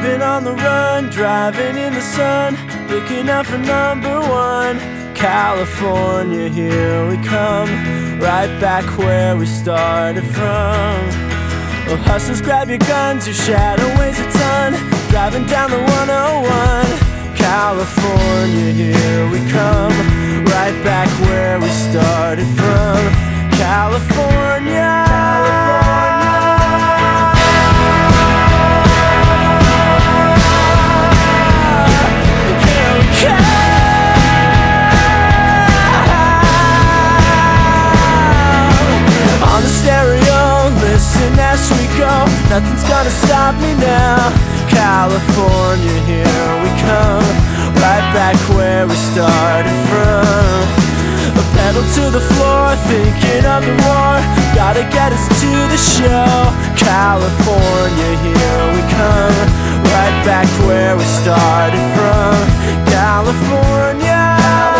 on the run, driving in the sun, looking out for number one. California, here we come, right back where we started from. Well, hustlers, grab your guns, your shadow weighs a ton, driving down the 101. California, here we come, right back where we started from. California. Nothing's gonna stop me now. California, here we come. Right back where we started from. A pedal to the floor, thinking of the war. Gotta get us to the show. California, here we come. Right back where we started from. California.